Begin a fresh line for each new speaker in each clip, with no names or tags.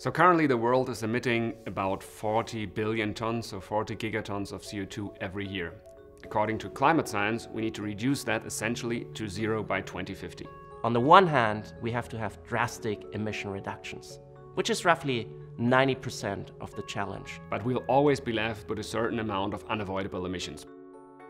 So currently the world is emitting about 40 billion tons or 40 gigatons of CO2 every year. According to climate science, we need to reduce that essentially to zero by 2050.
On the one hand, we have to have drastic emission reductions, which is roughly 90% of the challenge.
But we'll always be left with a certain amount of unavoidable emissions.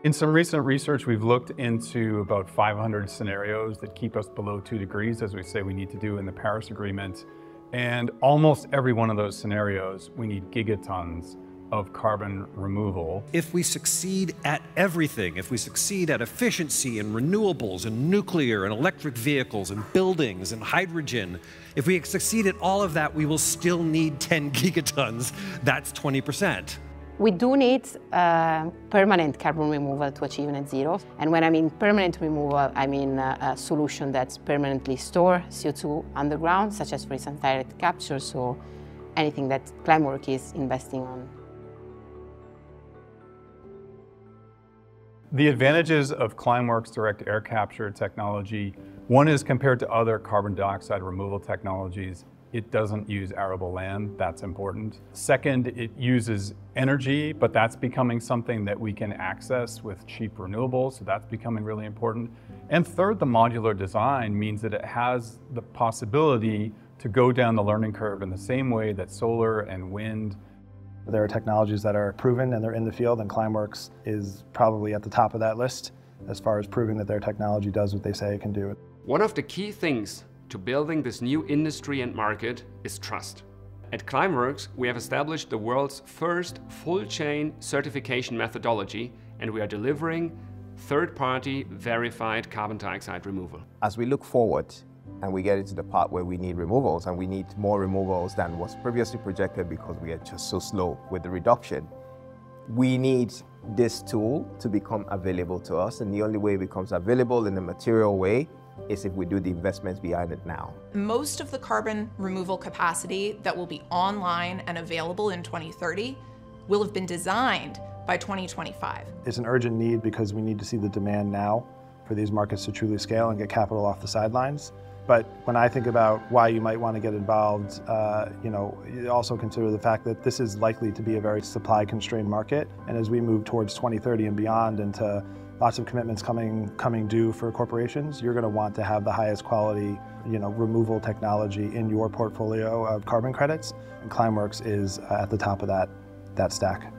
In some recent research, we've looked into about 500 scenarios that keep us below two degrees, as we say we need to do in the Paris Agreement. And almost every one of those scenarios, we need gigatons of carbon removal.
If we succeed at everything, if we succeed at efficiency and renewables and nuclear and electric vehicles and buildings and hydrogen, if we succeed at all of that, we will still need 10 gigatons. That's 20%.
We do need uh, permanent carbon removal to achieve net zero. And when I mean permanent removal, I mean uh, a solution that permanently store CO2 underground, such as, for instance, direct capture, so anything that Climeworks is investing on.
The advantages of Climeworks direct air capture technology, one is compared to other carbon dioxide removal technologies, it doesn't use arable land, that's important. Second, it uses energy, but that's becoming something that we can access with cheap renewables, so that's becoming really important. And third, the modular design means that it has the possibility to go down the learning curve in the same way that solar and wind
there are technologies that are proven and they're in the field, and Climeworks is probably at the top of that list as far as proving that their technology does what they say it can do.
One of the key things to building this new industry and market is trust. At Climeworks, we have established the world's first full-chain certification methodology, and we are delivering third-party verified carbon dioxide removal.
As we look forward and we get into the part where we need removals and we need more removals than was previously projected because we are just so slow with the reduction, we need this tool to become available to us and the only way it becomes available in a material way is if we do the investments behind it now.
Most of the carbon removal capacity that will be online and available in 2030 will have been designed by 2025.
It's an urgent need because we need to see the demand now for these markets to truly scale and get capital off the sidelines. But when I think about why you might want to get involved, uh, you know, you also consider the fact that this is likely to be a very supply constrained market. And as we move towards 2030 and beyond into lots of commitments coming coming due for corporations, you're going to want to have the highest quality, you know, removal technology in your portfolio of carbon credits, and Climeworks is uh, at the top of that that stack.